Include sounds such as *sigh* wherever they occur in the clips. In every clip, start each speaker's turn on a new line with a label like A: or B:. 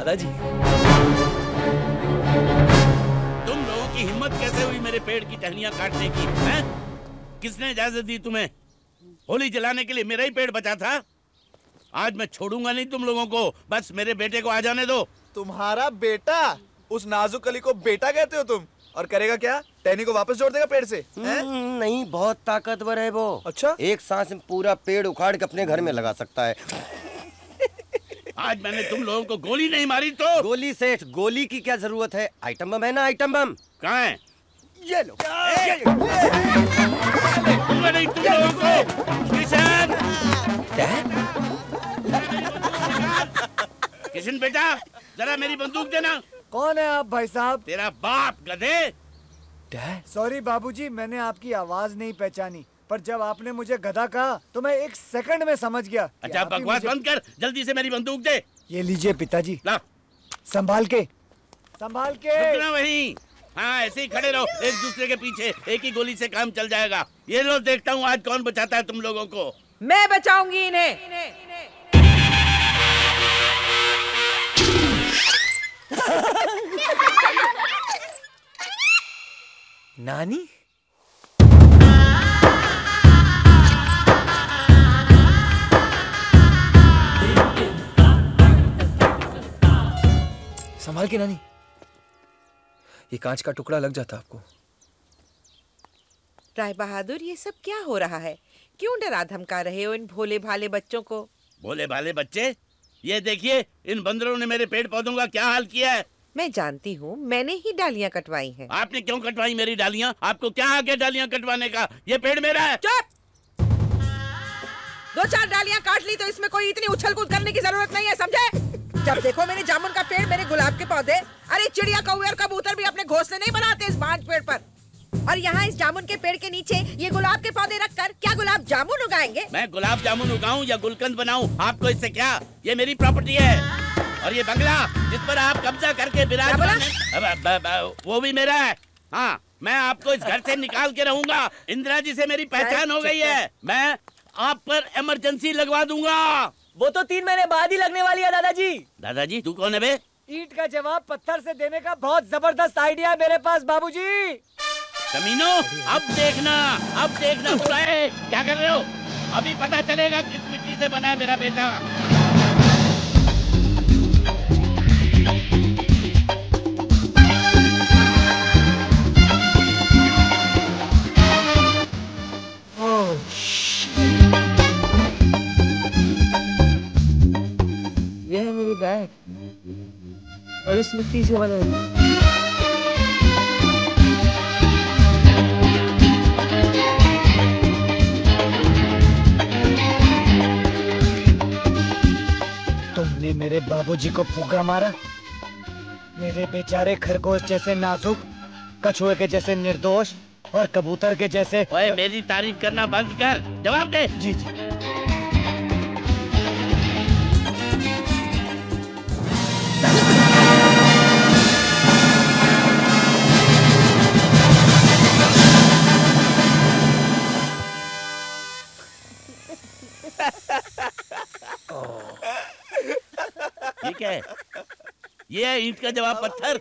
A: दादाजी।
B: तुम लोगों की हिम्मत कैसे हुई मेरे पेड़ की टहनियाँ काटने की हैं? किसने इजाज़त दी तुम्हें? होली जलाने के लिए मेरा ही पेड़ बचा था। आज मैं छोड़ूँगा नहीं तुम लोगों को। बस मेरे बेटे को आ जाने दो।
C: तुम्हारा बेटा? उस नाजुक अली को बेटा कहते हो तुम? और करेगा क्या? टहनी को वापस जोड़ देगा पेड़ से हैं?
D: हम्म, नहीं बहुत ताकतवर है वो।
C: अच्छा।
D: एक सांस में पूरा पेड़ उखाड़ के अपने घर में लगा सकता है।
B: आज मैंने तुम लोगों को गोली नहीं मारी तो
D: गोली सेठ गोली की क्या ज़रूरत है? आइटम बम है ना आइटम बम
B: कहा है?
D: ये लो।
B: नहीं तुम लोगों को किशन। किशन बेटा जरा मेरी बंदूक देना।
E: कौन है आप भाई साहब?
B: तेरा बाप गधे।
E: सॉरी बाबूजी मैंने आपकी आवाज़ नहीं पहचानी। पर जब आपने मुझे गधा कहा तो मैं एक सेकंड में समझ गया
B: अच्छा बकवास बंद कर जल्दी से मेरी बंदूक दे।
E: ये लीजिए पिताजी।
B: ला।
E: संभाल के संभाल के।
B: रुकना वहीं। हाँ ऐसे ही खड़े रहो एक दूसरे के पीछे एक ही गोली से काम चल जाएगा। ये लो देखता हूँ आज कौन बचाता है तुम लोगों को।
F: मैं बचाऊँगी इन्हें।
A: नानी? संभाल के नानी। ये कांच का टुकड़ा लग जाता आपको।
F: राय बहादुर ये सब क्या हो रहा है? क्यों डरा धमका रहे हो इन भोले भाले बच्चों को?
B: भोले भाले बच्चे ये देखिए इन बंदरों ने मेरे पेड़ पौधों का क्या हाल किया है?
F: मैं जानती हूँ मैंने ही डालियाँ कटवाई हैं।
B: आपने क्यों कटवाई मेरी डालियाँ? आपको क्या आगे डालियाँ कटवाने का? ये पेड़ मेरा है।
F: चुप! दो चार डालियाँ काट ली तो इसमें कोई इतनी उछल कूद करने की ज़रूरत नहीं है समझे? जब देखो मेरे जामुन का पेड़ मेरे गुलाब के पौधे। अरे चिड़िया कौवे और कबूतर भी अपने घोंसले नहीं बनाते इस बांझ पेड़ पर। और यहाँ इस जामुन के पेड़ के नीचे ये गुलाब के पौधे रखकर क्या गुलाब जामुन उगाएँगे?
B: मैं गुलाब जामुन उगाऊं या गुलकंद बनाऊँ? आपको इससे क्या? ये मेरी प्रॉपर्टी है। और ये बंगला जिस पर आप कब्जा करके हैं, अब, वो भी मेरा है। हाँ मैं आपको इस घर से निकाल के रहूँगा। इंदिरा जी से मेरी पहचान हो गई है। मैं आप पर इमरजेंसी लगवा दूँगा।
A: वो तो तीन महीने बाद ही लगने वाली है दादाजी।
B: दादाजी तू कौन है बे?
E: ईट का जवाब पत्थर से देने का बहुत ज़बरदस्त आइडिया है मेरे पास बाबूजी।
B: कमीनो अब देखना अब देखना। है *laughs* क्या कर रहे हो? अभी पता चलेगा किस मिट्टी से बना है मेरा बेटा।
F: मिट्टी से बना
E: तुमने मेरे बाबूजी को फूका मारा? मेरे बेचारे खरगोश जैसे नाजुक कछुए के जैसे निर्दोष और कबूतर के जैसे
B: ओए मेरी तारीफ़ करना बंद कर। जवाब दे।
E: जी जी।
B: है ईंट का जवाब पत्थर।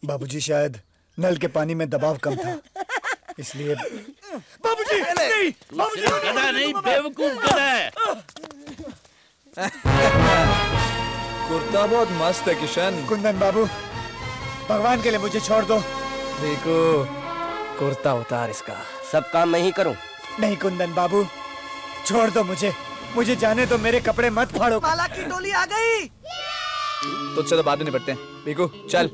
B: *laughs*
E: बाबूजी शायद नल के पानी में दबाव कम था। इसलिए बाबूजी नहीं
B: तू गधा नहीं बेवकूफ़ गधा है। *laughs*
A: कुर्ता बहुत मस्त है किशन।
E: कुंदन बाबू भगवान के लिए मुझे छोड़ दो।
A: देखो कुर्ता उतार इसका।
D: सब काम मैं ही करूँ?
E: नहीं कुंदन बाबू छोड़ दो मुझे। मुझे जाने दो मेरे कपड़े मत फाड़ो।
C: माला की टोली आ गई।
A: तो चलो बाद में निपटते हैं। बीकू चल।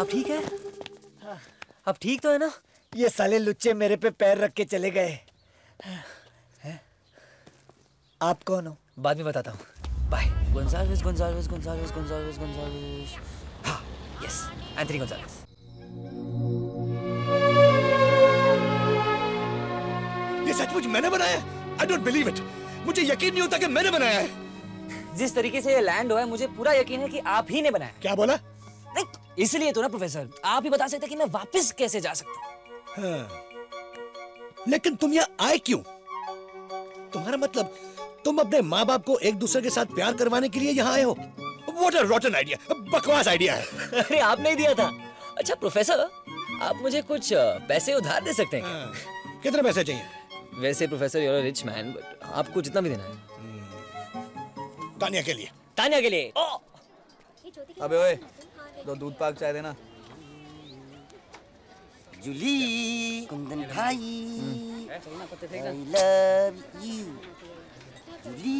A: अब ठीक है? अब ठीक तो है ना?
E: ये साले लुच्चे मेरे पे पैर रख के चले गए। आप कौन हो?
A: बाद में बताता हूँ। Bye. Gonsalves Gonsalves Gonsalves Gonsalves Gonsalves. हाँ यस एंथनी गोंजाल्वेस
C: ये सचमुच मैंने बनाया आई डोंट बिलीव इट मुझे यकीन नहीं होता कि मैंने बनाया है।
G: जिस तरीके से ये लैंड हुआ है मुझे पूरा यकीन है कि आप ही ने बनाया।
C: क्या बोला?
G: नहीं इसलिए तो ना प्रोफेसर आप ही बता सकते कि मैं वापस कैसे जा सकता हूँ।
C: लेकिन तुम यहाँ आए क्यों? तुम्हारा मतलब
H: तुम अपने माँ बाप को एक दूसरे के साथ प्यार करवाने के लिए यहाँ आए हो? वॉट अ रॉटन आइडिया बकवास आइडिया है। *laughs*
G: अरे आपने ही दिया था। अच्छा प्रोफेसर आप मुझे कुछ पैसे उधार दे सकते हैं
H: हाँ, कितने पैसे चाहिए?
G: वैसे professor you're rich man but आपको जितना भी देना है।
H: तानिया के लिए।
G: तानिया के लिए? ओ!
C: अबे ओए दो दूध पाक चाय देना।
D: जूली कुंदन भाई I love you Julie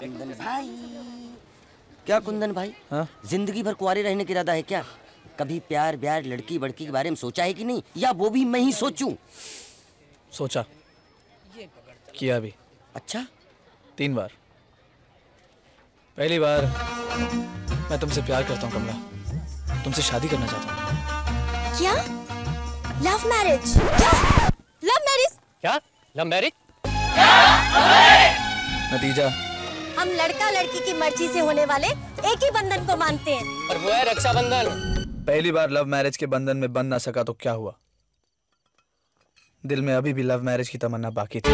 D: Kundan भाई। क्या कुंदन भाई?
C: हाँ?
D: ज़िंदगी भर कुआरे रहने का इरादा है क्या? कभी प्यार ब्यार लड़की बड़की के बारे में सोचा है कि नहीं? या वो भी मैं ही सोचूं?
C: सोचा। किया भी।
D: अच्छा?
C: तीन बार। पहली बार मैं तुमसे प्यार करता हूँ कमला। तुमसे शादी करना चाहता हूँ।
I: क्या? लव मैरिज क्या? लव मैरिज
G: क्या? लव मैरिज
C: नतीजा।
I: हम लड़का लड़की की मर्ज़ी से होने वाले एक ही बंधन को मानते हैं।
G: और वो है रक्षाबंधन।
C: पहली बार लव मैरिज के बंधन में बंध ना सका तो क्या हुआ? दिल में अभी भी लव मैरिज की तमन्ना बाकी थी।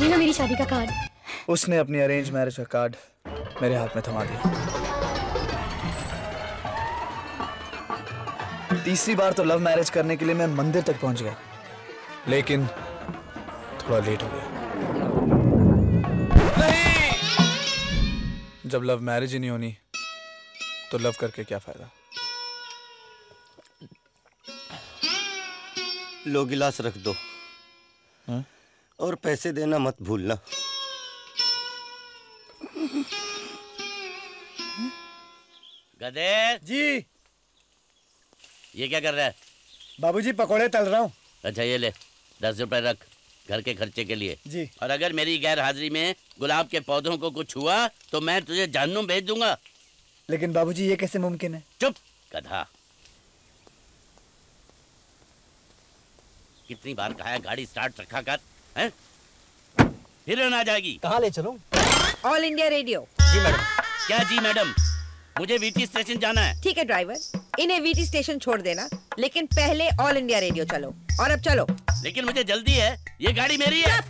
I: ये लो मेरी शादी का कार्ड
C: उसने अपनी अरेंज मैरिज का कार्ड मेरे हाथ में थमा दिया। तीसरी बार तो लव मैरिज करने के लिए मैं मंदिर तक पहुँच गया। लेकिन थोड़ा लेट हो गया। नहीं! जब लव मैरिज ही नहीं होनी तो लव करके क्या फ़ायदा?
D: लो गिलास रख दो।
C: हाँ?
D: और पैसे देना मत भूलना।
B: गधे
E: जी।
B: ये क्या कर रहा है?
E: बाबूजी पकोड़े तल रहा हूँ।
B: अच्छा ये ले दस रुपए रख घर के खर्चे के लिए।
E: जी।
B: और अगर मेरी गैर हाजिरी में गुलाब के पौधों को कुछ हुआ तो मैं तुझे जहन्नुम भेज दूँगा।
E: लेकिन बाबूजी ये कैसे मुमकिन है?
B: चुप गधा। कितनी बार कहा है गाड़ी स्टार्ट रखा कर। हैं? फिर आ जाएगी।
E: कहाँ ले चलूँ?
F: ऑल इंडिया रेडियो
G: जी मैडम।
B: क्या जी मैडम? मुझे वीटी स्टेशन जाना है।
F: ठीक है ड्राइवर इन्हें वीटी स्टेशन छोड़ देना लेकिन पहले ऑल इंडिया रेडियो चलो। और अब चलो।
B: लेकिन मुझे जल्दी है। ये गाड़ी मेरी है।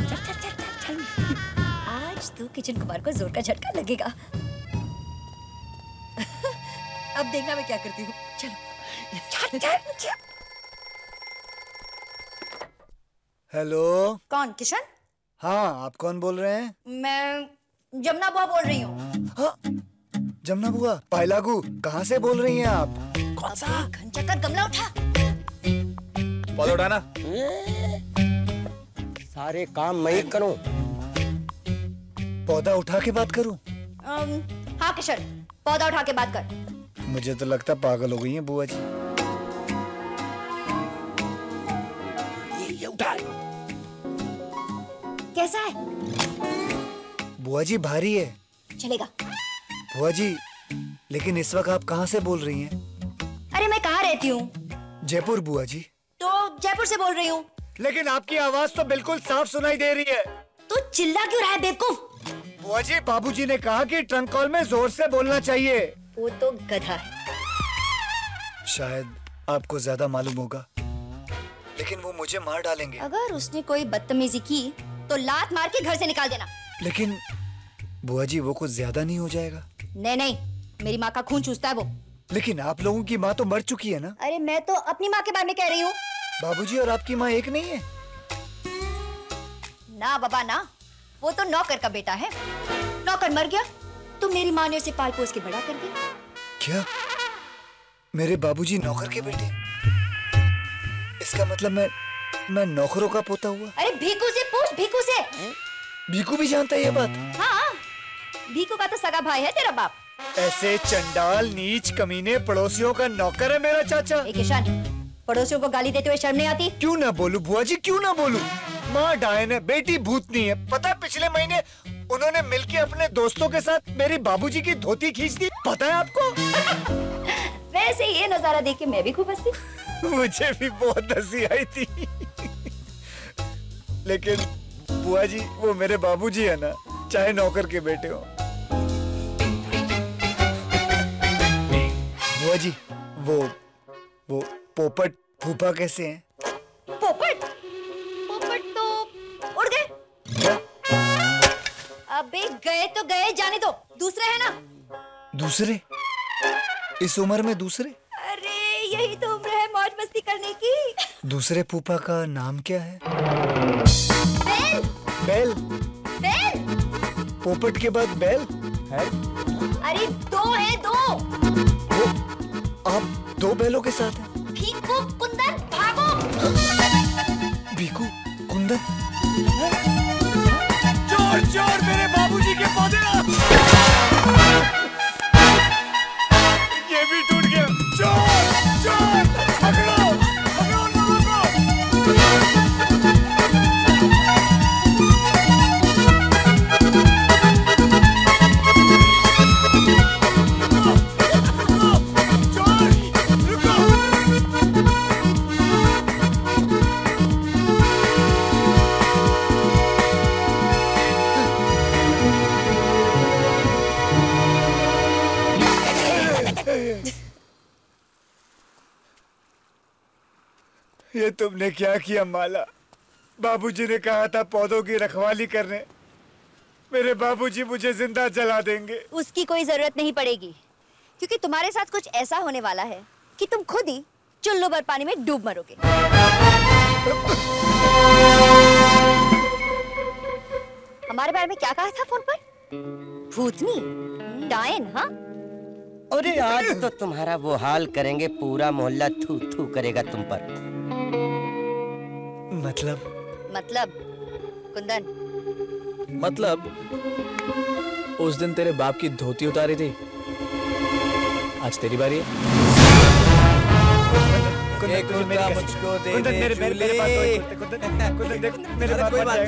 I: चल चल चल चल चल। आज तो किचन कुमार को ज़ोर का झटका लगेगा। अब देखना मैं क्या करती हूँ। चल।
E: हेलो।
I: कौन? किशन?
E: हाँ आप कौन बोल रहे हैं?
I: मैं जमुना बुआ बोल रही हूँ।
E: हाँ जमुना बुआ पायलागू कहाँ से बोल रही हैं आप?
I: कौन सा? घंटा गमला उठा।
C: पौधा उठाना।
D: सारे काम मैं ही करूँ।
E: पौधा उठा के बात करूँ?
I: हाँ किशन पौधा उठा के बात कर।
E: मुझे तो लगता पागल हो गई है बुआ जी।
H: ये
I: कैसा है?
E: बुआ जी भारी है।
I: चलेगा।
E: बुआ जी लेकिन इस वक्त आप कहाँ से बोल रही हैं?
I: अरे मैं कहाँ रहती हूँ?
E: जयपुर बुआ जी।
I: तो जयपुर से बोल रही हूँ।
E: लेकिन आपकी आवाज़ तो बिल्कुल साफ़ सुनाई दे रही है।
I: तू चिल्ला क्यों रहा है बेवकूफ़?
E: बुआ जी बाबूजी ने कहा कि ट्रंक कॉल में ज़ोर से बोलना चाहिए।
I: वो तो गधा है।
E: शायद आपको ज़्यादा मालूम होगा। लेकिन वो मुझे मार डालेंगे।
I: अगर उसने कोई बदतमीजी की तो लात मार के घर से निकाल देना।
E: लेकिन बुआ जी वो कुछ ज़्यादा नहीं हो जाएगा।
I: नहीं नहीं मेरी माँ का खून चूसता है वो।
E: लेकिन आप लोगों की माँ तो मर चुकी है ना?
I: अरे मैं तो अपनी माँ के बारे में कह रही हूँ।
E: बाबूजी और आपकी माँ एक नहीं है?
I: ना बाबा ना। वो तो नौकर का बेटा है। नौकर मर गया तो मेरी माँ ने उसे पाल पोस के बड़ा कर दिया।
E: क्या? मेरे बाबूजी नौकर के बेटे? इसका मतलब मैं मैं नौकरों का पोता हुआ।
I: अरे भीकू से पूछ भीकू से।
E: भीकू भी जानता है ये बात?
I: हाँ। भीकू का तो सगा भाई है तेरा बाप।
E: ऐसे चंडाल नीच कमीने पड़ोसियों का नौकर है मेरा चाचा।
I: किशन पड़ोसियों को गाली देते हुए शर्म नहीं आती?
E: क्यों ना बोलू? बुआ जी क्यों ना बोलू? माँ डायन है बेटी भूतनी है। पता है पिछले महीने उन्होंने मिलके अपने दोस्तों के साथ मेरी बाबूजी की धोती खींच दी। पता है आपको? *laughs*
I: वैसे ये नज़ारा देख के मैं भी खूब हंसती। *laughs*
E: मुझे भी बहुत हँसी आई थी। लेकिन बुआ जी वो मेरे बाबूजी है ना चाहे नौकर के बेटे हो। बुआ जी वो वो पोपट फूफा कैसे हैं?
I: पोपट? पोपट तो उड़ गए। अबे गए तो गए जाने दो। दूसरे है ना?
E: दूसरे? इस उम्र में दूसरे?
I: अरे यही तो उम्र है मस्ती करने की।
E: दूसरे फूफा का नाम क्या है?
I: बेल।
E: बैल।
I: बेल।
E: पोपट के बाद बैल है?
I: अरे दो है दो।
E: वो आप दो बैलों के साथ हैं।
I: भीखू कुंदन भागो।
E: भीखू कुंदन? चोर चोर मेरे ये तुमने क्या किया माला? बाबूजी ने कहा था पौधों की रखवाली करने। मेरे बाबूजी मुझे ज़िंदा जला देंगे।
I: उसकी कोई ज़रूरत नहीं पड़ेगी क्योंकि तुम्हारे साथ कुछ ऐसा होने वाला है कि तुम खुद ही चुल्लू भर पानी में डूब मरोगे। हमारे बारे में क्या कहा था फ़ोन पर? भूतनी? डायन हाँ?
D: अरे आज तो तुम्हारा वो हाल करेंगे पूरा मोहल्ला थू थू करेगा तुम पर।
E: मतलब
I: मतलब कुंदन
C: मतलब उस दिन तेरे बाप की धोती उतारी थी आज तेरी बारी है
E: कुंदन, तुझे मेरी कसम।
C: मुझको दे
E: कुंदन, मेरे मेरे मेरे
C: जूली।
E: पास दो कुंदन कुंदन देख मेरे पास
C: कोई
E: मत
C: बात।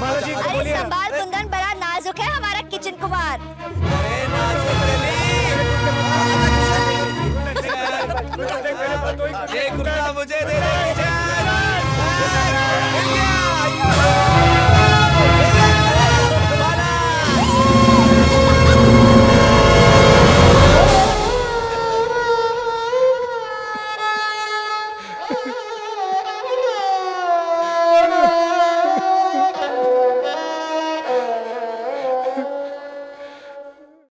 E: माला जी बोलिए
I: संभाल कुंदन बड़ा नाजुक है हमारा किचन कुमार
C: अरे नाजुक मुझे दे दे।